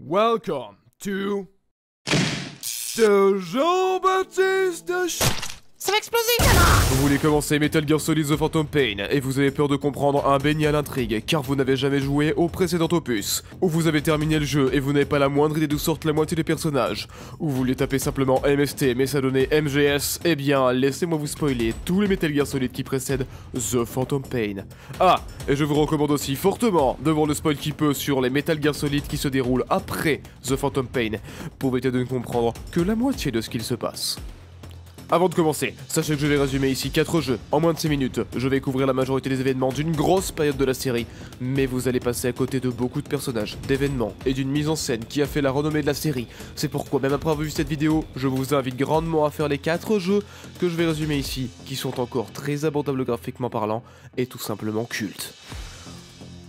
Welcome to the Jean-Baptiste Vous voulez commencer Metal Gear Solid The Phantom Pain et vous avez peur de comprendre un baigné à car vous n'avez jamais joué au précédent opus, ou vous avez terminé le jeu et vous n'avez pas la moindre idée d'où sortent la moitié des personnages, ou vous voulez taper simplement MST mais ça donnait MGS, eh bien laissez-moi vous spoiler tous les Metal Gear Solid qui précèdent The Phantom Pain. Ah, et je vous recommande aussi fortement de voir le spoil qui peut sur les Metal Gear Solid qui se déroulent après The Phantom Pain, pour éviter de ne comprendre que la moitié de ce qu'il se passe? Avant de commencer, sachez que je vais résumer ici 4 jeux en moins de 6 minutes. Je vais couvrir la majorité des événements d'une grosse période de la série, mais vous allez passer à côté de beaucoup de personnages, d'événements et d'une mise en scène qui a fait la renommée de la série. C'est pourquoi, même après avoir vu cette vidéo, je vous invite grandement à faire les 4 jeux que je vais résumer ici, qui sont encore très abordables graphiquement parlant et tout simplement cultes.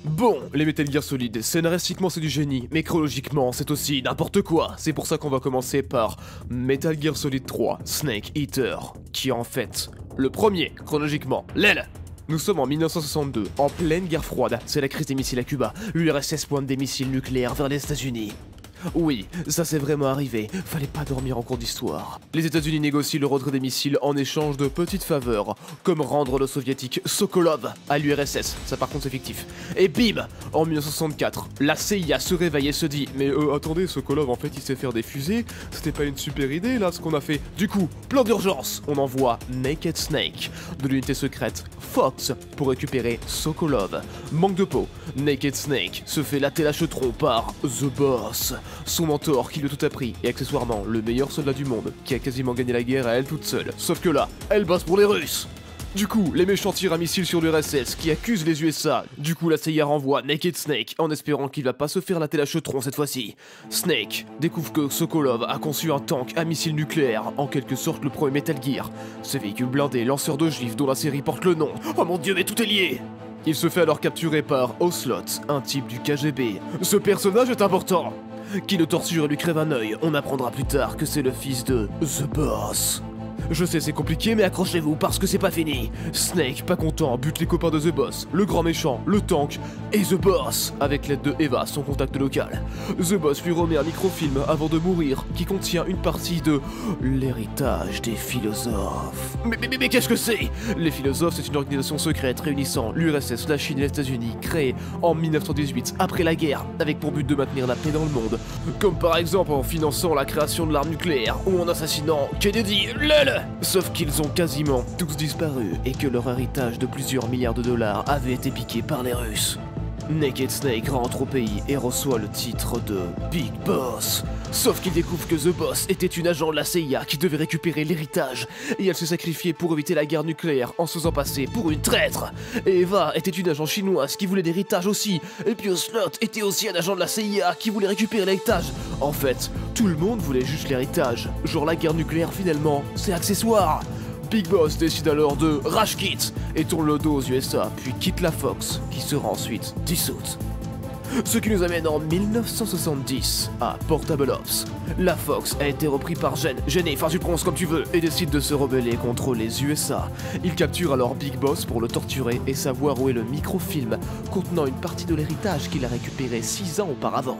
Bon, les Metal Gear Solid, scénaristiquement c'est du génie, mais chronologiquement c'est aussi n'importe quoi. C'est pour ça qu'on va commencer par Metal Gear Solid 3, Snake Eater, qui est en fait le premier, chronologiquement, l'aile. Nous sommes en 1962, en pleine guerre froide, c'est la crise des missiles à Cuba, l'URSS pointe des missiles nucléaires vers les États-Unis. Oui, ça c'est vraiment arrivé, fallait pas dormir en cours d'histoire. Les États-Unis négocient le retrait des missiles en échange de petites faveurs, comme rendre le soviétique Sokolov à l'URSS, ça par contre c'est fictif. Et bim En 1964, la CIA se réveille et se dit Mais euh, attendez, Sokolov en fait il sait faire des fusées, c'était pas une super idée là ce qu'on a fait. Du coup, plan d'urgence, on envoie Naked Snake de l'unité secrète Fox pour récupérer Sokolov. Manque de peau, Naked Snake se fait latter la par The Boss, son mentor qui lui a tout appris, et accessoirement le meilleur soldat du monde, qui a quasiment gagné la guerre à elle toute seule. Sauf que là, elle bosse pour les Russes du coup, les méchants tirent un missile sur l'URSS qui accuse les USA. Du coup, la CIA renvoie Naked Snake en espérant qu'il va pas se faire latter la chetron cette fois-ci. Snake découvre que Sokolov a conçu un tank à missile nucléaire, en quelque sorte le premier Metal Gear. Ce véhicule blindé, lanceur d'ogives dont la série porte le nom. Oh mon dieu, mais tout est lié Il se fait alors capturer par Oslot, un type du KGB. Ce personnage est important qui le torture et lui crève un œil. On apprendra plus tard que c'est le fils de The Boss. Je sais c'est compliqué mais accrochez-vous parce que c'est pas fini. Snake, pas content, bute les copains de The Boss, le grand méchant, le tank et The Boss, avec l'aide de Eva, son contact local. The Boss lui remet un microfilm avant de mourir qui contient une partie de l'héritage des philosophes. Mais, mais, mais, mais qu'est-ce que c'est? Les philosophes c'est une organisation secrète réunissant l'URSS, la Chine et les États-Unis, créée en 1918 après la guerre, avec pour but de maintenir la paix dans le monde. Comme par exemple en finançant la création de l'arme nucléaire ou en assassinant Kennedy, Sauf qu'ils ont quasiment tous disparu et que leur héritage de plusieurs milliards de dollars avait été piqué par les Russes. Naked Snake rentre au pays et reçoit le titre de Big Boss. Sauf qu'il découvre que The Boss était une agent de la CIA qui devait récupérer l'héritage, et elle se sacrifiait pour éviter la guerre nucléaire en se faisant passer pour une traître. Et Eva était une agent chinoise qui voulait l'héritage aussi, et puis Oslot était aussi un agent de la CIA qui voulait récupérer l'héritage. En fait, tout le monde voulait juste l'héritage. Genre la guerre nucléaire finalement, c'est accessoire. Big Boss décide alors de rage quit et tourne le dos aux USA, puis quitte la Fox, qui sera ensuite dissoute. Ce qui nous amène en 1970 à Portable Ops. La Fox a été repris par Gen, Gêné, enfin tu prononces comme tu veux, et décide de se rebeller contre les USA. Il capture alors Big Boss pour le torturer et savoir où est le microfilm contenant une partie de l'héritage qu'il a récupéré 6 ans auparavant.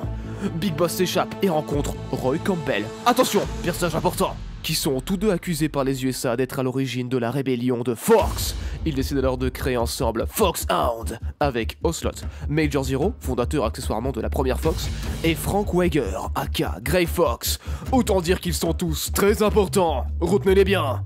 Big Boss s'échappe et rencontre Roy Campbell. Attention, personnage important qui sont tous deux accusés par les USA d'être à l'origine de la rébellion de Fox. Ils décident alors de créer ensemble Foxhound avec Oslot, Major Zero, fondateur accessoirement de la première Fox, et Frank Wager, aka Grey Fox. Autant dire qu'ils sont tous très importants. Retenez-les bien.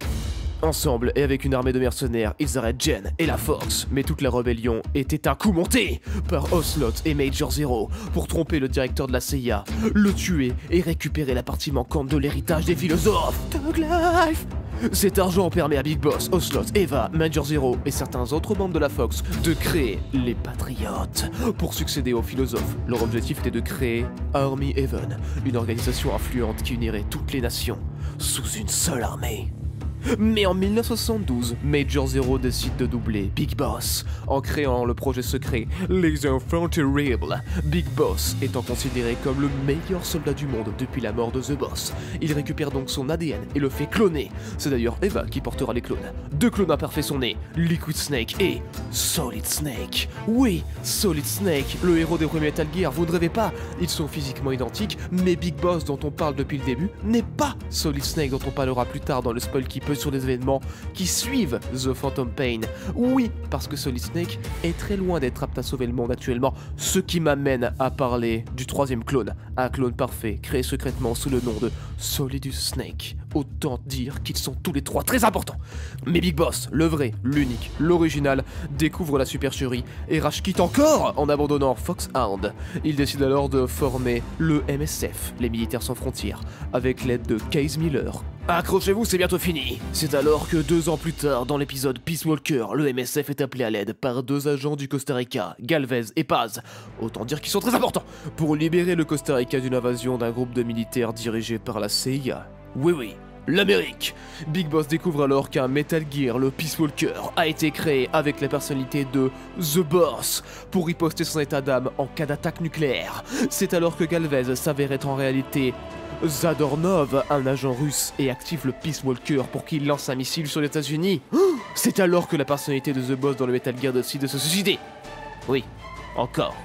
Ensemble et avec une armée de mercenaires, ils arrêtent Jen et la Fox, mais toute la rébellion était un coup monté par Oslot et Major Zero pour tromper le directeur de la CIA, le tuer et récupérer la partie manquante de l'héritage des philosophes. Thug Life cet argent permet à Big Boss, Oslot, Eva, Major Zero et certains autres membres de la Fox de créer les Patriotes. Pour succéder aux philosophes, leur objectif était de créer Army Heaven, une organisation influente qui unirait toutes les nations sous une seule armée. Mais en 1972, Major Zero décide de doubler Big Boss en créant le projet secret Les Enfants Terribles. Big Boss étant considéré comme le meilleur soldat du monde depuis la mort de The Boss. Il récupère donc son ADN et le fait cloner. C'est d'ailleurs Eva qui portera les clones. Deux clones imparfaits sont nés, Liquid Snake et Solid Snake. Oui, Solid Snake, le héros des premiers Metal Gear, vous ne rêvez pas, ils sont physiquement identiques, mais Big Boss dont on parle depuis le début n'est pas Solid Snake dont on parlera plus tard dans le spoil qui peut sur les événements qui suivent The Phantom Pain. Oui, parce que Solid Snake est très loin d'être apte à sauver le monde actuellement, ce qui m'amène à parler du troisième clone, un clone parfait créé secrètement sous le nom de Solidus Snake. Autant dire qu'ils sont tous les trois très importants. Mais Big Boss, le vrai, l'unique, l'original, découvre la supercherie et rage quitte encore en abandonnant Foxhound. Il décide alors de former le MSF, les militaires sans frontières, avec l'aide de Case Miller, Accrochez-vous, c'est bientôt fini. C'est alors que deux ans plus tard, dans l'épisode Peace Walker, le MSF est appelé à l'aide par deux agents du Costa Rica, Galvez et Paz. Autant dire qu'ils sont très importants pour libérer le Costa Rica d'une invasion d'un groupe de militaires dirigé par la CIA. Oui, oui, l'Amérique. Big Boss découvre alors qu'un Metal Gear, le Peace Walker, a été créé avec la personnalité de The Boss pour riposter son état d'âme en cas d'attaque nucléaire. C'est alors que Galvez s'avère être en réalité Zadornov, un agent russe, et active le Peace Walker pour qu'il lance un missile sur les États-Unis. C'est alors que la personnalité de The Boss dans le Metal Gear décide de se suicider. Oui, encore.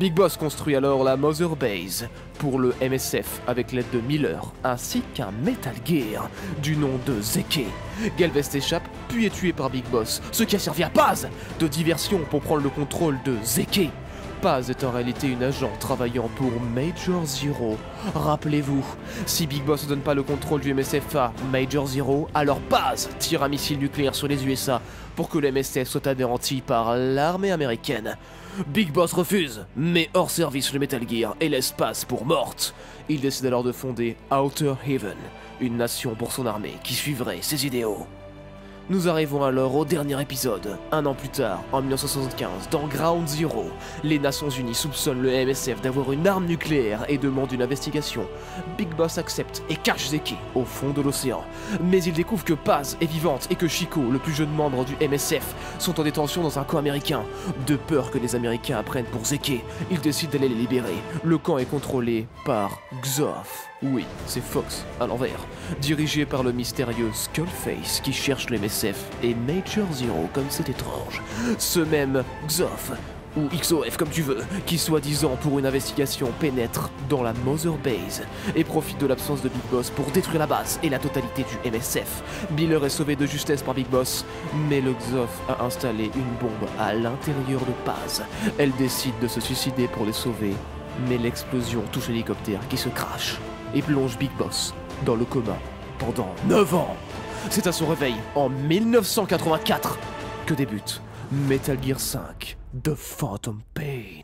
Big Boss construit alors la Mother Base pour le MSF avec l'aide de Miller, ainsi qu'un Metal Gear du nom de Zeke. Galvez échappe, puis est tué par Big Boss, ce qui a servi à Paz de diversion pour prendre le contrôle de Zeke. Paz est en réalité une agent travaillant pour Major Zero. Rappelez-vous, si Big Boss ne donne pas le contrôle du MSF à Major Zero, alors Paz tire un missile nucléaire sur les USA pour que le MSF soit anéanti par l'armée américaine. Big Boss refuse, met hors service le Metal Gear et laisse passe pour morte. Il décide alors de fonder Outer Heaven, une nation pour son armée qui suivrait ses idéaux. Nous arrivons alors au dernier épisode. Un an plus tard, en 1975, dans Ground Zero, les Nations Unies soupçonnent le MSF d'avoir une arme nucléaire et demandent une investigation. Big Boss accepte et cache Zeki au fond de l'océan. Mais il découvre que Paz est vivante et que Chico, le plus jeune membre du MSF, sont en détention dans un camp américain. De peur que les Américains apprennent pour Zeki, il décide d'aller les libérer. Le camp est contrôlé par Xof. Oui, c'est Fox, à l'envers. Dirigé par le mystérieux Skullface qui cherche le MSF et Major Zero comme c'est étrange. Ce même Xof, ou XOF comme tu veux, qui soi-disant pour une investigation pénètre dans la Mother Base et profite de l'absence de Big Boss pour détruire la base et la totalité du MSF. Biller est sauvé de justesse par Big Boss, mais le Xof a installé une bombe à l'intérieur de Paz. Elle décide de se suicider pour les sauver, mais l'explosion touche l'hélicoptère qui se crache et plonge Big Boss dans le coma pendant 9 ans. C'est à son réveil en 1984 que débute Metal Gear 5 The Phantom Pain.